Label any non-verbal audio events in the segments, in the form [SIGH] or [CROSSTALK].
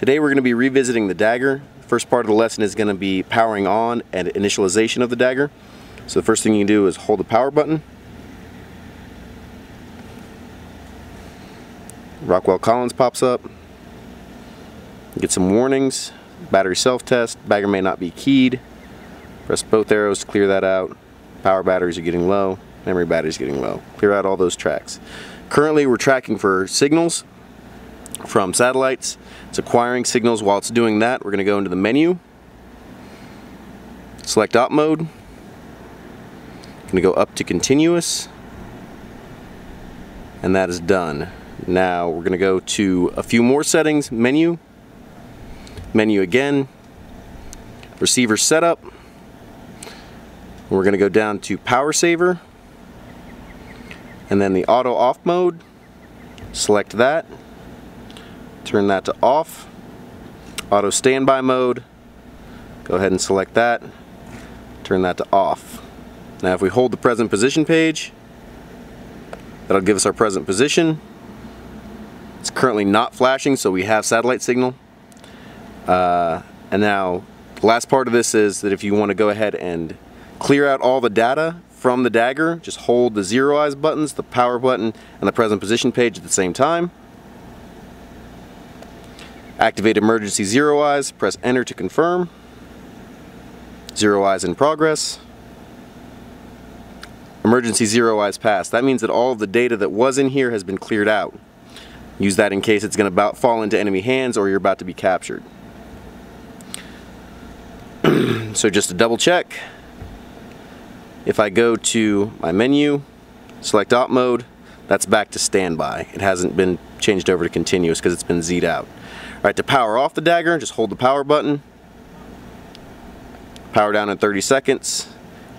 Today we're going to be revisiting the DAGR. First part of the lesson is going to be powering on and initialization of the DAGR. So the first thing you can do is hold the power button. Rockwell Collins pops up. Get some warnings. Battery self-test. DAGR may not be keyed. Press both arrows to clear that out. Power batteries are getting low. Memory batteries getting low. Clear out all those tracks. Currently we're tracking for signals from satellites. It's acquiring signals. While it's doing that. We're going to go into the menu, select op mode, going to go up to continuous, and that is done. Now we're going to go to a few more settings, menu, menu again, receiver setup, we're going to go down to power saver, and then the auto off mode, select that, turn that to off. Auto standby mode, go ahead and select that, turn that to off. Now if we hold the present position page, that'll give us our present position. It's currently not flashing, so we have satellite signal. Uh, and now, the last part of this is that if you want to go ahead and clear out all the data from the DAGR, just hold the zeroize buttons, the power button, and the present position page at the same time. Activate emergency zeroize, press enter to confirm. Zeroize in progress. Emergency zeroize passed. That means that all the data that was in here has been cleared out. Use that in case it's going to fall into enemy hands or you're about to be captured. [CLEARS THROAT] so just to double check, if I go to my menu, select op mode, that's back to standby. It hasn't been changed over to continuous because it's been Z'd out. Alright, to power off the DAGR, just hold the power button. Power down in 30 seconds.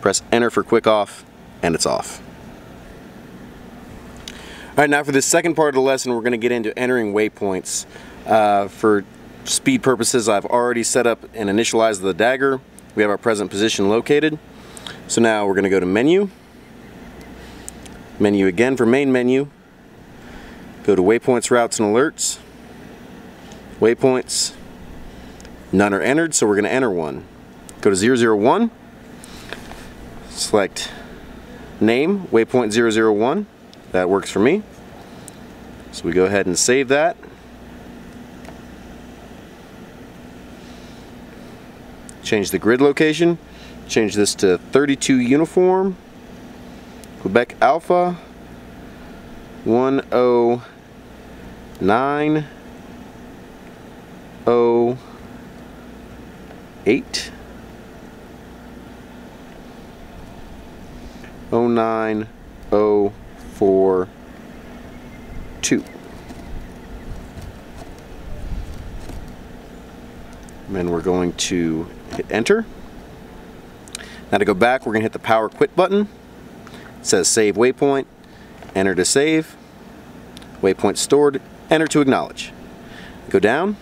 Press enter for quick off, and it's off. Alright, now for the second part of the lesson, we're going to get into entering waypoints. Uh, for speed purposes, I've already set up and initialized the DAGR. We have our present position located. So now we're going to go to menu. Menu again for main menu. Go to waypoints, routes, and alerts waypoints. None are entered, so we're going to enter one. Go to 001, select name, waypoint 001. That works for me. So we go ahead and save that. Change the grid location. Change this to 32 uniform. Quebec Alpha 109 oh eight oh nine oh four two. And then we're going to hit enter. Now to go back, we're going to hit the power quit button. It says save waypoint, enter to save, waypoint stored, enter to acknowledge. Go down,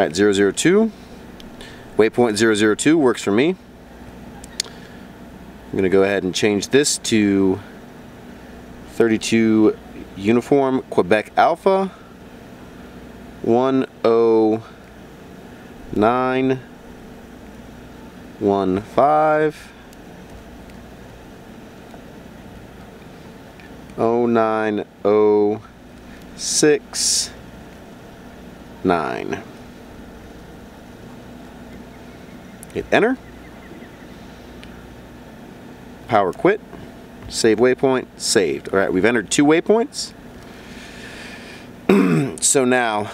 Alright, 002. Waypoint 002 works for me. I'm going to go ahead and change this to 32 Uniform Quebec Alpha 10915 09069 Hit enter. Power quit. Save waypoint. Saved. Alright, we've entered two waypoints. [CLEARS THROAT] so now,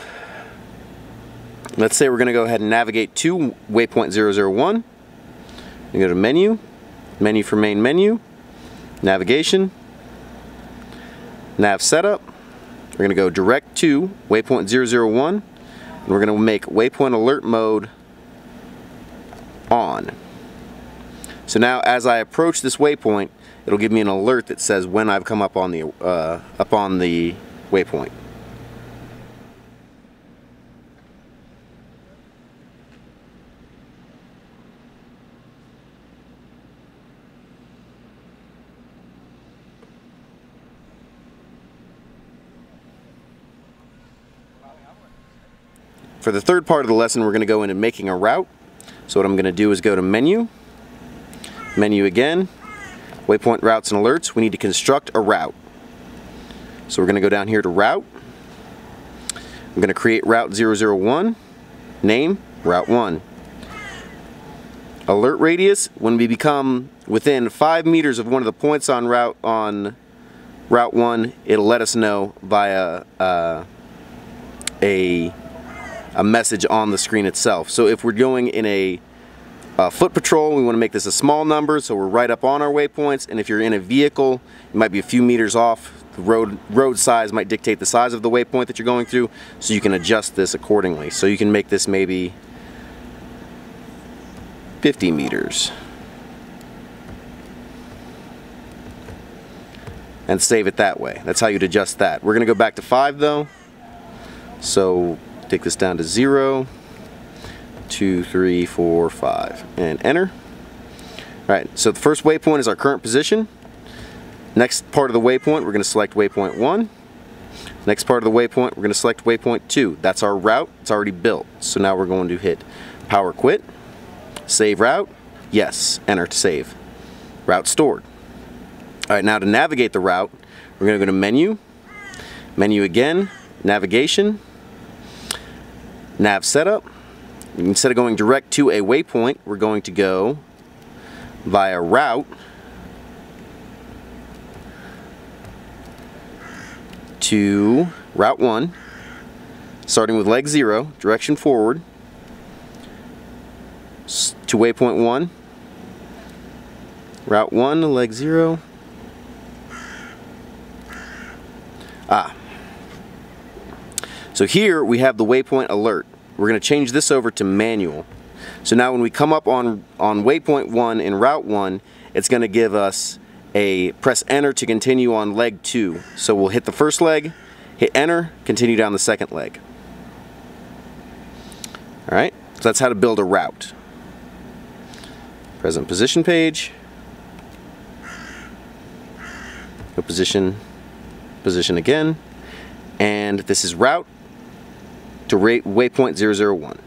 let's say we're going to go ahead and navigate to waypoint 001. You go to menu, menu for main menu, navigation, nav setup. We're going to go direct to waypoint 001 and we're going to make waypoint alert mode on. So now as I approach this waypoint, it'll give me an alert that says when I've come up on the, uh, up on the waypoint. for the third part of the lesson, we're going to go into making a route. So what I'm going to do is go to Menu, Menu again, Waypoint Routes and Alerts. We need to construct a route. So we're going to go down here to Route. I'm going to create Route 001, name, Route 1. Alert radius, when we become within 5 meters of one of the points on route on Route 1, it'll let us know via uh, a, a message on the screen itself. So if we're going in a, foot patrol, we want to make this a small number so we're right up on our waypoints. And if you're in a vehicle, you might be a few meters off. The road, road size might dictate the size of the waypoint that you're going through, so you can adjust this accordingly. So you can make this maybe 50 meters. and save it that way. That's how you'd adjust that. We're going to go back to 5 though. So take this down to 0, 2, 3, 4, 5, and enter. All right, so the first waypoint is our current position. Next part of the waypoint, we're going to select waypoint 1. Next part of the waypoint, we're going to select waypoint 2. That's our route. It's already built. So now we're going to hit power quit, save route, yes, enter to save. Route stored. All right, now to navigate the route, we're going to go to menu, menu again, navigation, nav setup. Instead of going direct to a waypoint, we're going to go via route to route 1, starting with leg 0, direction forward, to waypoint 1, route 1, leg 0, Ah. So here we have the waypoint alert. We're going to change this over to manual. So now when we come up on, on waypoint 1 in route 1, it's going to give us a press enter to continue on leg 2. So we'll hit the first leg, hit enter, continue down the second leg. Alright, so that's how to build a route. Present position page. Go position position again, and this is route to waypoint 001.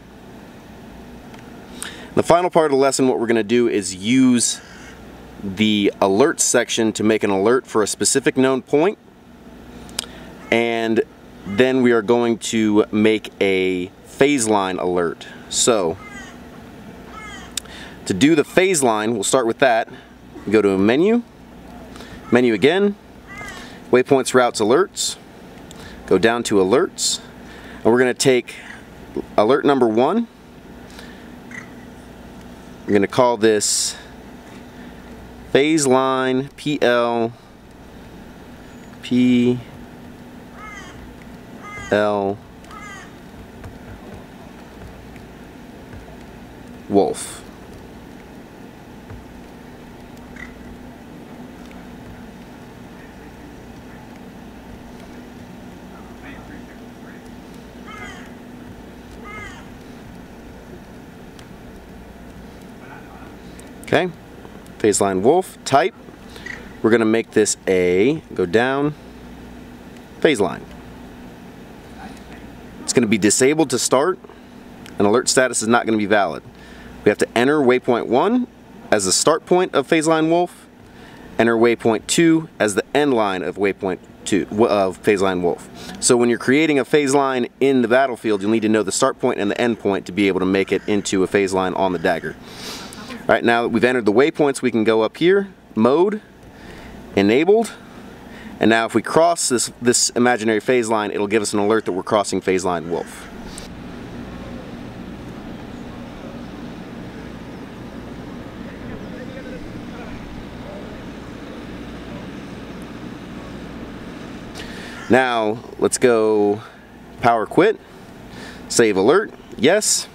The final part of the lesson, what we're going to do is use the alert section to make an alert for a specific known point, and then we are going to make a phase line alert. So, to do the phase line, we'll start with that. Go to a menu, menu again, Waypoints, routes, alerts. Go down to alerts. And we're going to take alert number one. We're going to call this phase line PL P L Wolf. Okay, phase line wolf, type. We're gonna make this a, go down, phase line. It's gonna be disabled to start, and alert status is not gonna be valid. We have to enter waypoint one as the start point of phase line wolf, enter waypoint two as the end line of waypoint two of phase line wolf. So when you're creating a phase line in the battlefield, you'll need to know the start point and the end point to be able to make it into a phase line on the DAGR. All right, now that we've entered the waypoints, we can go up here, mode, enabled, and now if we cross this, this imaginary phase line, it'll give us an alert that we're crossing phase line wolf. Now, let's go power quit, save alert, yes.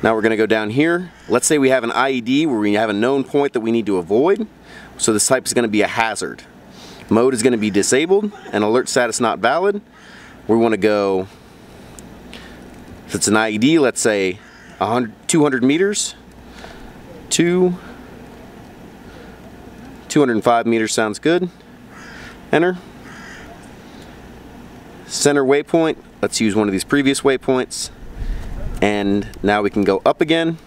Now we're going to go down here. Let's say we have an IED where we have a known point that we need to avoid. So this type is going to be a hazard. Mode is going to be disabled and alert status not valid. We want to go, if it's an IED, let's say 200 meters. Two, 205 meters sounds good. Enter. center waypoint. Let's use one of these previous waypoints. And now we can go up again.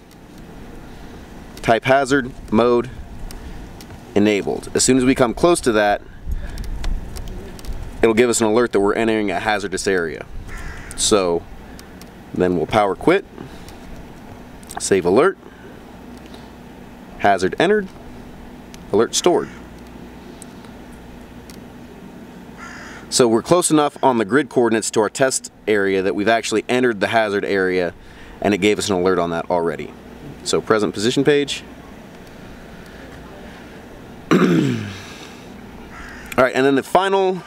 Type hazard, mode, enabled. As soon as we come close to that, it'll give us an alert that we're entering a hazardous area. So then we'll power quit, save alert, hazard entered, alert stored. So we're close enough on the grid coordinates to our test area that we've actually entered the hazard area and it gave us an alert on that already. So present position page. [CLEARS THROAT] All right, and then the final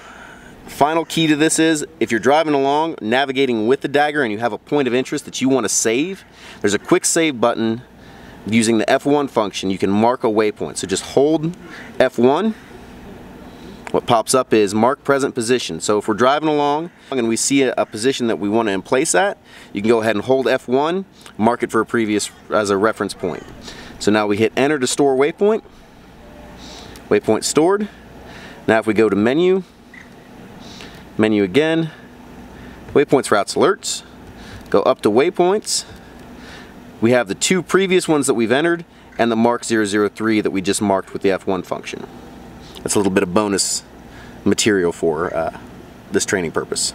final key to this is if you're driving along, navigating with the DAGR and you have a point of interest that you want to save, there's a quick save button using the F1 function. You can mark a waypoint. So just hold F1 what pops up is mark present position. So if we're driving along and we see a, position that we want to place at, you can go ahead and hold F1, mark it for a previous as a reference point. So now we hit enter to store waypoint. Waypoint stored. Now if we go to menu, menu again, waypoints, routes, alerts, go up to waypoints. We have the two previous ones that we've entered and the mark 003 that we just marked with the F1 function. That's a little bit of bonus material for uh, this training purpose.